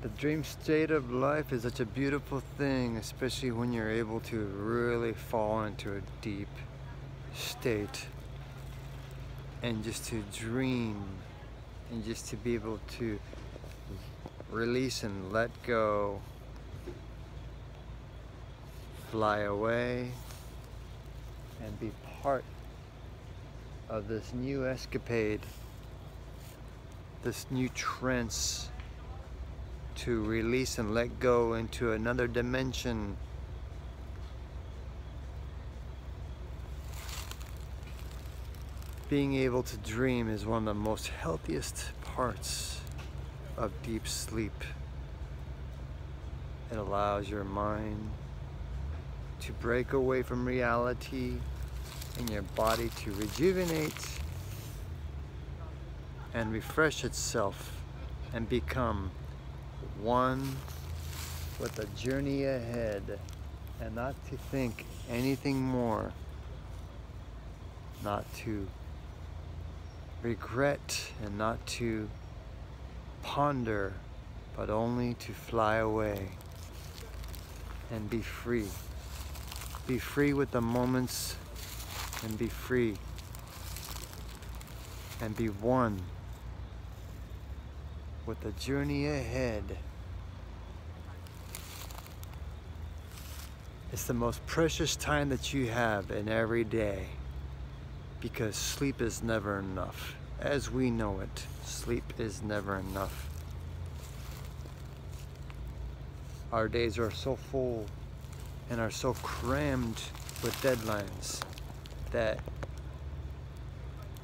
The dream state of life is such a beautiful thing, especially when you're able to really fall into a deep state and just to dream and just to be able to release and let go, fly away, and be part of this new escapade, this new trance to release and let go into another dimension. Being able to dream is one of the most healthiest parts of deep sleep. It allows your mind to break away from reality and your body to rejuvenate and refresh itself and become one with the journey ahead and not to think anything more, not to regret and not to ponder, but only to fly away and be free. Be free with the moments and be free and be one with the journey ahead. It's the most precious time that you have in every day because sleep is never enough. As we know it, sleep is never enough. Our days are so full and are so crammed with deadlines that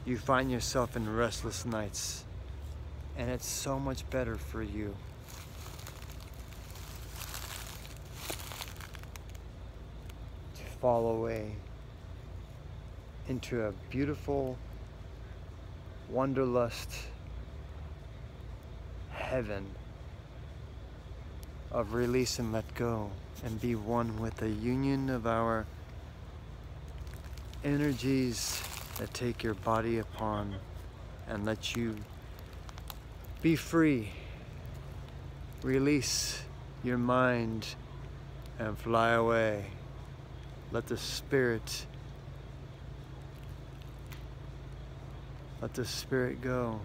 you find yourself in restless nights and it's so much better for you. To fall away into a beautiful wanderlust heaven of release and let go and be one with the union of our energies that take your body upon and let you be free. Release your mind and fly away. Let the spirit let the spirit go.